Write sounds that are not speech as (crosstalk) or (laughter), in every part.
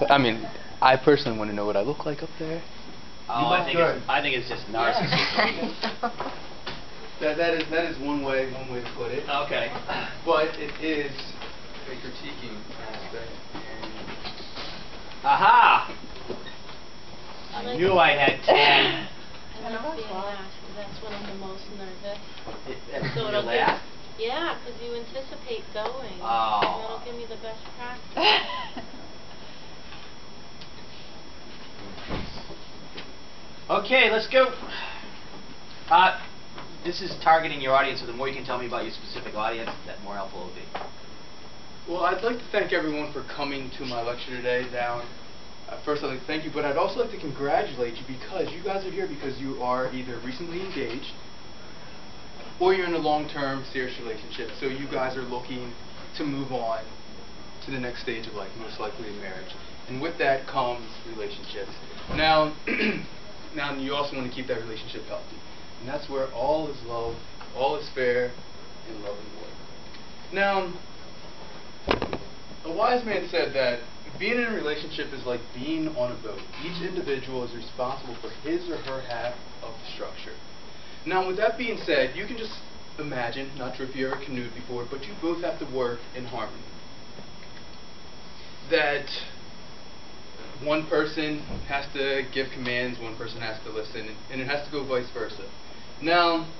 I mean, I personally want to know what I look like up there. Oh, I think good. it's, I think it's just narcissism. That that is that is one way one way to put it. okay. But it is a critiquing aspect. Aha! I knew I had ten. I love being asked, 'cause that's when I'm the most nervous. It- That's So it'll laugh? give, yeah, 'cause you anticipate going. Oh. That'll give me the best practice. (laughs) Okay, let's go. Uh, this is targeting your audience, so the more you can tell me about your specific audience, that more helpful it will be. Well, I'd like to thank everyone for coming to my lecture today. Down. Uh, first, I'd like to thank you, but I'd also like to congratulate you because you guys are here because you are either recently engaged or you're in a long-term serious relationship. So you guys are looking to move on to the next stage of life, most likely marriage. And with that comes relationships. Now, (clears throat) now you also want to keep that relationship healthy. And that's where all is love, all is fair, and love and war. Now, a wise man said that being in a relationship is like being on a boat. Each individual is responsible for his or her half of the structure. Now, with that being said, you can just imagine, not sure if you ever canoed before, but you both have to work in harmony. That one person has to give commands, one person has to listen, and it has to go vice versa. Now,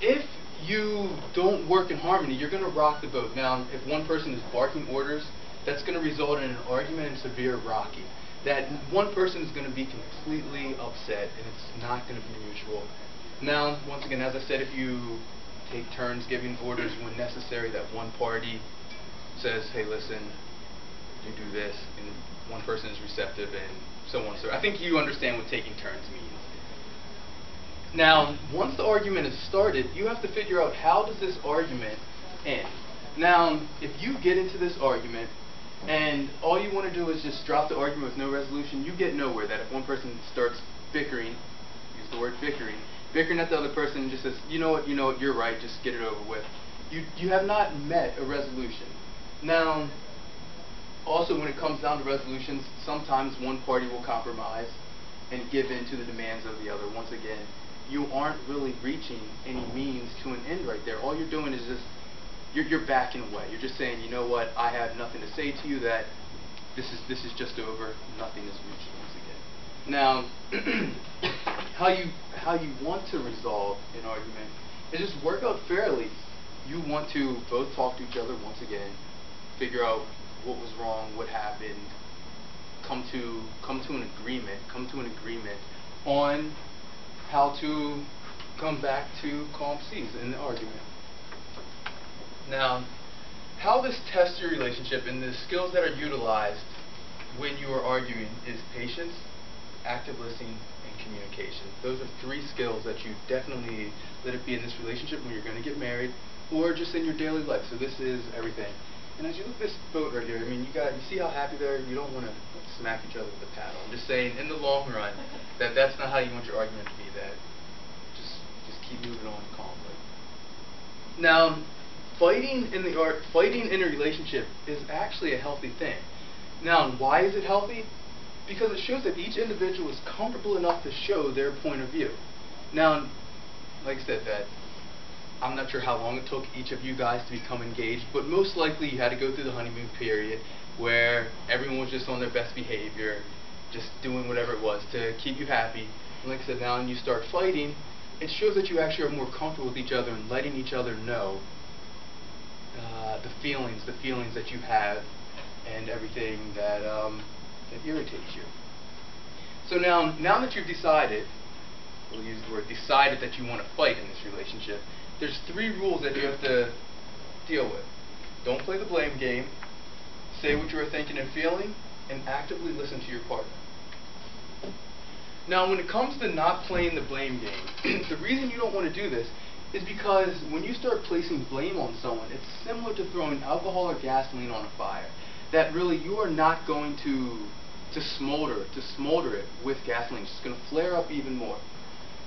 if you don't work in harmony, you're going to rock the boat. Now, if one person is barking orders, that's going to result in an argument and severe rocking. That one person is going to be completely upset, and it's not going to be mutual. Now, once again, as I said, if you take turns giving orders when necessary, that one party says, hey, listen, you do this, and one person is receptive, and so on. So I think you understand what taking turns means. Now, once the argument is started, you have to figure out how does this argument end. Now, if you get into this argument and all you want to do is just drop the argument with no resolution, you get nowhere. That if one person starts bickering, use the word bickering, bickering at the other person and just says, you know what, you know what, you're right, just get it over with. You, you have not met a resolution. Now, also when it comes down to resolutions, sometimes one party will compromise and give in to the demands of the other. Once again, you aren't really reaching any means to an end right there. All you're doing is just you're, you're backing away. You're just saying, you know what, I have nothing to say to you. That this is this is just over. Nothing is reached once again. Now, (clears throat) how you how you want to resolve an argument is just work out fairly. You want to both talk to each other once again, figure out what was wrong, what happened, come to come to an agreement, come to an agreement on how to come back to calm seas in the argument. Now, how this tests your relationship and the skills that are utilized when you are arguing is patience, active listening, and communication. Those are three skills that you definitely need, let it be in this relationship when you're going to get married, or just in your daily life. So this is everything. And as you look at this boat right here, I mean, you got you see how happy they are. You don't want to smack each other with the paddle. I'm just saying, in the long run, that that's not how you want your argument to be. That just just keep moving on calmly. Now, fighting in the art, fighting in a relationship is actually a healthy thing. Now, why is it healthy? Because it shows that each individual is comfortable enough to show their point of view. Now, like I said, that I'm not sure how long it took each of you guys to become engaged, but most likely you had to go through the honeymoon period where everyone was just on their best behavior, just doing whatever it was to keep you happy. And like I said, now when you start fighting, it shows that you actually are more comfortable with each other and letting each other know uh, the feelings, the feelings that you have, and everything that um, that irritates you. So now, now that you've decided, we'll use the word decided that you want to fight in this relationship, there's three rules that you have to deal with. Don't play the blame game. Say what you are thinking and feeling, and actively listen to your partner. Now, when it comes to not playing the blame game, (clears throat) the reason you don't want to do this is because when you start placing blame on someone, it's similar to throwing alcohol or gasoline on a fire. That really you are not going to to smolder, to smolder it with gasoline. It's just going to flare up even more.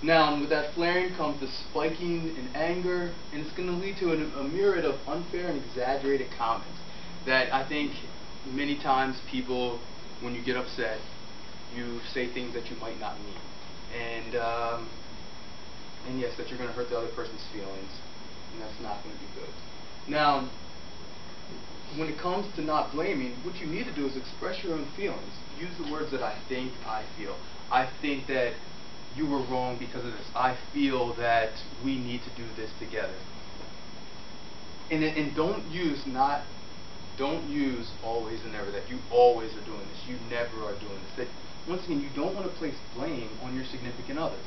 Now, with that flaring comes the spiking in anger, and it's going to lead to an, a myriad of unfair and exaggerated comments that I think many times people when you get upset, you say things that you might not mean, and um, and yes, that you're going to hurt the other person's feelings, and that's not going to be good. Now, when it comes to not blaming, what you need to do is express your own feelings. Use the words that I think, I feel. I think that you were wrong because of this. I feel that we need to do this together. And and don't use not don't use always and never that you always are doing this. You never are doing this. That once again you don't want to place blame on your significant other.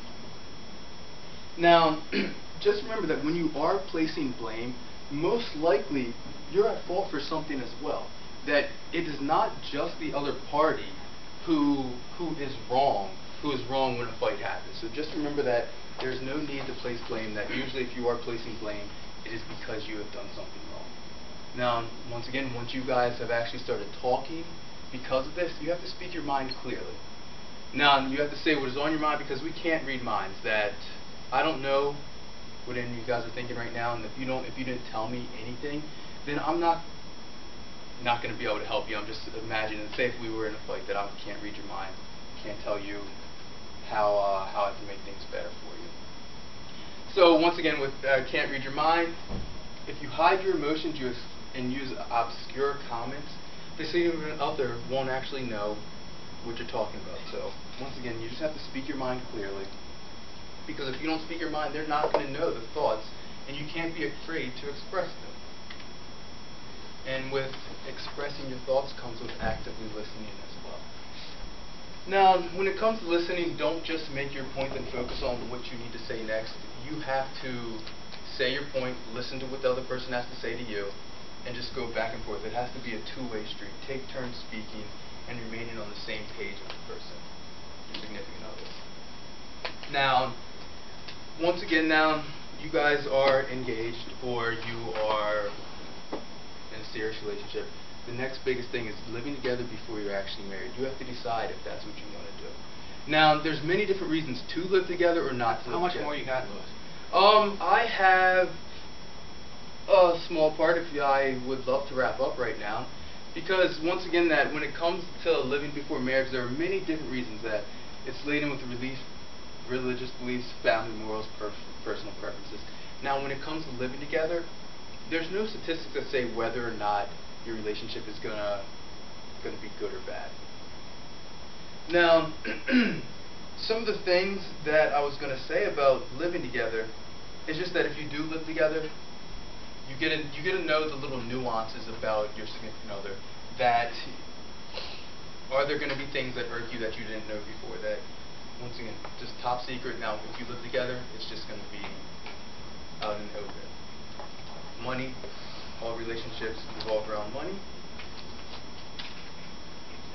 Now, (clears throat) just remember that when you are placing blame, most likely you're at fault for something as well. That it is not just the other party who who is wrong, who is wrong when a fight happens. So just remember that there's no need to place blame. That usually if you are placing blame, it is because you have done something wrong. Now, once again, once you guys have actually started talking because of this, you have to speak your mind clearly. Now, you have to say what is on your mind because we can't read minds. That I don't know what any of you guys are thinking right now, and if you don't, if you didn't tell me anything, then I'm not not going to be able to help you. I'm just imagining. Say if we were in a fight, that I can't read your mind, can't tell you how uh, how I can make things better for you. So once again, with uh, can't read your mind, if you hide your emotions and use obscure comments, the significant other won't actually know what you're talking about. So once again, you just have to speak your mind clearly. Because if you don't speak your mind, they're not going to know the thoughts, and you can't be afraid to express them. And with expressing your thoughts comes with actively listening as well. Now, when it comes to listening, don't just make your point and focus on what you need to say next. You have to say your point, listen to what the other person has to say to you, and just go back and forth. It has to be a two-way street. Take turns speaking and remaining on the same page with the person, your significant other. Now, once again, now you guys are engaged or you are in a serious relationship. The next biggest thing is living together before you're actually married. You have to decide if that's what you want to do. Now, there's many different reasons to live together or not to How much together. more you got, Louis? Um, I have a small part if I would love to wrap up right now. Because once again that when it comes to living before marriage there are many different reasons that it's laden with relief, religious beliefs, family morals, per- personal preferences. Now when it comes to living together, there's no statistics that say whether or not your relationship is gonna gonna be good or bad. Now, (clears throat) some of the things that I was going to say about living together is just that if you do live together, you get to, you get to know the little nuances about your significant other. That are there going to be things that irk you that you didn't know before? That once again, just top secret. Now, if you live together, it's just going to be out in the open. Money, all relationships revolve around money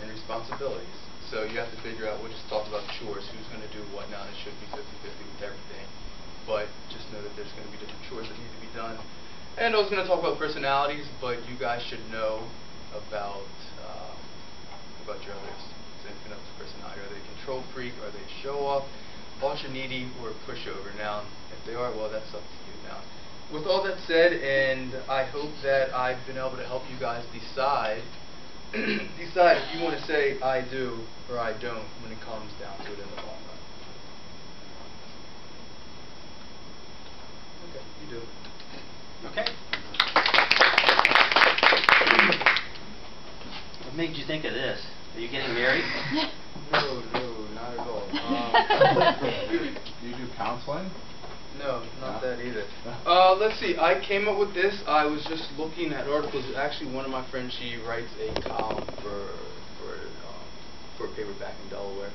and responsibilities. So you have to figure out, we'll just talk about chores, who's going to do what now, it should be 50-50 with everything. But just know that there's going to be different chores that need to be done. And I was going to talk about personalities, but you guys should know about uh, about your other's significant other's personality. Are they a control freak? Are they a show off? Ultra needy or a pushover? Now, if they are, well, that's up to you now. With all that said, and I hope that I've been able to help you guys decide (clears throat) decide if you want to say I do or I don't when it comes down to it in the long run. Okay, you do. Okay. What made you think of this? Are you getting married? (laughs) No, no, not at all. (laughs) Um, (laughs) You do counseling? No, not that either. Uh, let's see. I came up with this. I was just looking at articles. Actually, one of my friends she writes a column for for um, for a paper back in Delaware,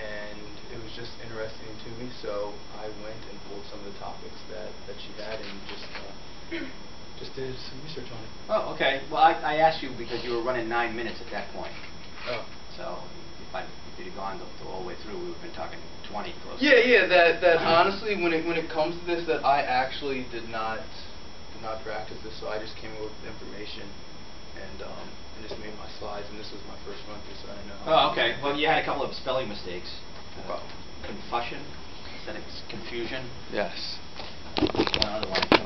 and it was just interesting to me. So I went and pulled some of the topics that that she had and just uh, (clears throat) just did some research on it. Oh, okay. Well, I, I asked you because you were running nine minutes at that point. Oh. So if I, if you'd have gone the, the whole way through, we would have been talking 20 close. Yeah, yeah. That that honestly, when it when it comes to this, that I actually did not did not practice this, so I just came up with information and um and just made my slides, and this was my first run through, so I know. Oh, okay. Well, you had a couple of spelling mistakes. Uh, Wow. Confussion instead of confusion. Yes. One other one.